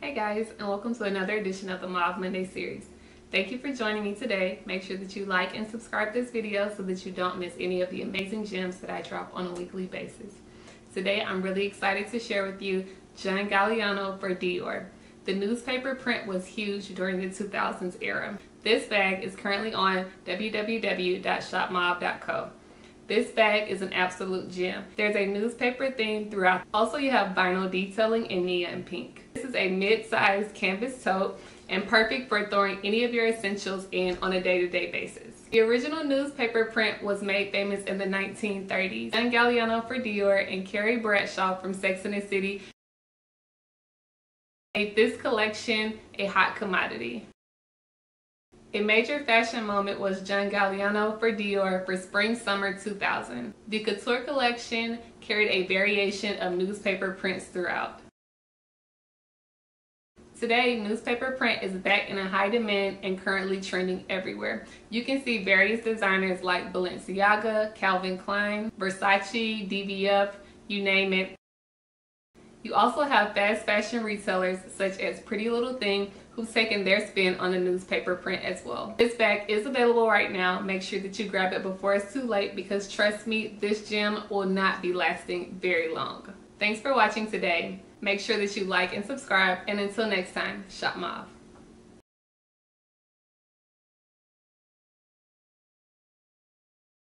Hey guys, and welcome to another edition of the Mauve Monday series. Thank you for joining me today. Make sure that you like and subscribe this video so that you don't miss any of the amazing gems that I drop on a weekly basis. Today, I'm really excited to share with you John Galliano for Dior. The newspaper print was huge during the 2000s era. This bag is currently on www.shopmauve.co. This bag is an absolute gem. There's a newspaper theme throughout. Also, you have vinyl detailing in neon pink. Is a mid-sized canvas tote and perfect for throwing any of your essentials in on a day-to-day -day basis. The original newspaper print was made famous in the 1930s. John Galliano for Dior and Carrie Bradshaw from Sex and the City made this collection a hot commodity. A major fashion moment was John Galliano for Dior for spring summer 2000. The couture collection carried a variation of newspaper prints throughout. Today, newspaper print is back in a high demand and currently trending everywhere. You can see various designers like Balenciaga, Calvin Klein, Versace, DVF, you name it, you also have fast fashion retailers such as Pretty Little Thing who've taken their spin on the newspaper print as well. This bag is available right now. Make sure that you grab it before it's too late because trust me, this gem will not be lasting very long. Thanks for watching today. Make sure that you like and subscribe and until next time, shop mauve.